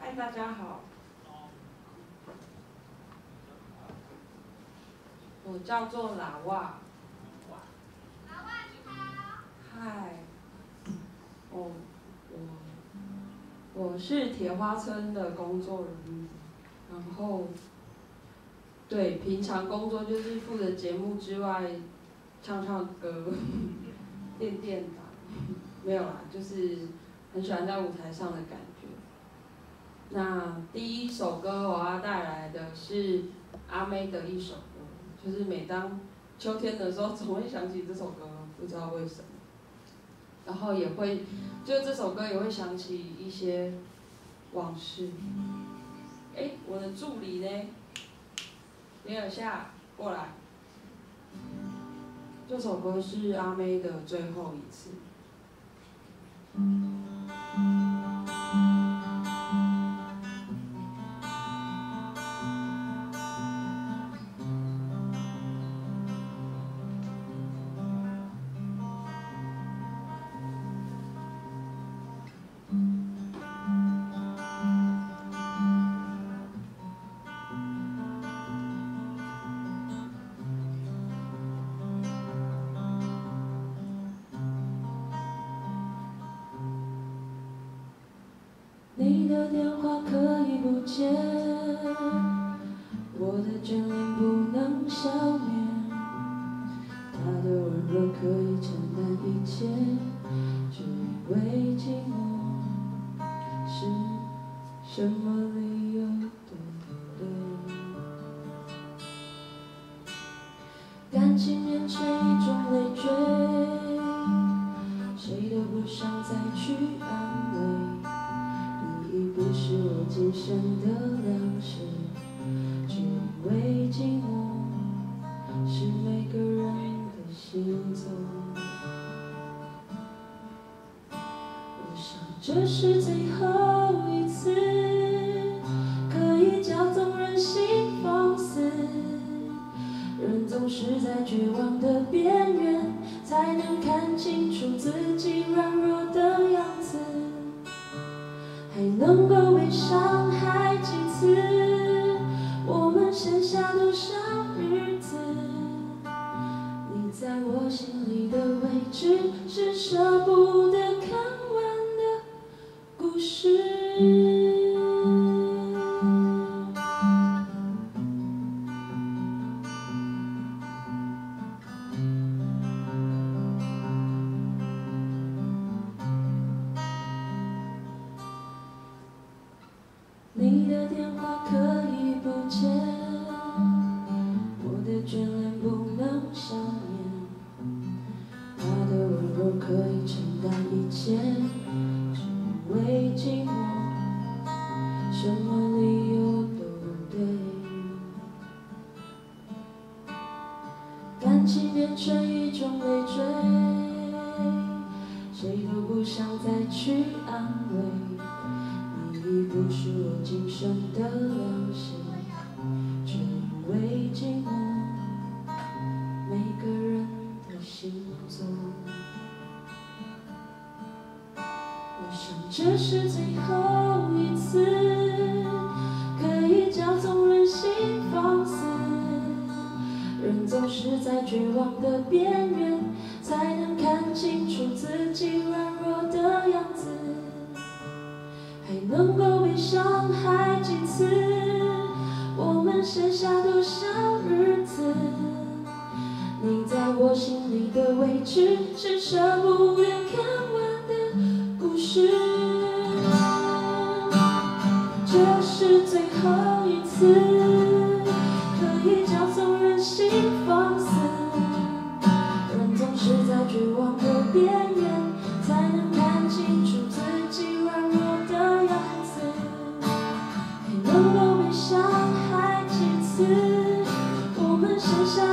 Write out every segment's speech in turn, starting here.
嗨，大家好，我叫做喇哇。嗨，我我我是铁花村的工作人员，然后对平常工作就是负责节目之外唱唱歌、练练吧，没有啦，就是很喜欢在舞台上的感觉。那第一首歌我要带来的是阿妹的一首歌，就是每当秋天的时候总会想起这首歌，不知道为什么。然后也会，就这首歌也会想起一些往事。哎，我的助理呢？林尔夏，过来。这首歌是阿妹的最后一次。你的电话可以不接，我的眷恋不能消灭，他的温柔可以承担一切，只因为寂寞，是什么理由对不对？感情变成这是最后一次，可以叫纵人心放肆。人总是在绝望的边缘，才能看清楚自己软弱的样子。还能够被伤害几次？我们剩下多少日子？你在我心里的位置，是舍不得电话可以不接，我的眷恋不能消灭，他的温柔可以承担一切，只因为寂寞，什么理由都对。感情变成一种累赘，谁都不想再去安慰。已不是我今生的粮食，只因为寂寞，每个人的行踪。我想这是最后一次，可以叫纵任性放肆。人总是在绝望的边缘，才能看清楚自己软弱的样子。剩下多少日子？你在我心里的位置，是舍不得看完的故事。这是最后一次，可以叫纵任性放肆。人总是在绝望的边缘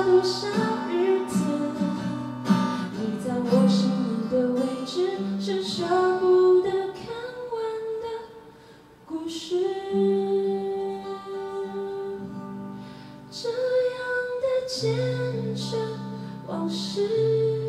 多少日子？你在我心里的位置，是舍不得看完的故事。这样的坚持，往事。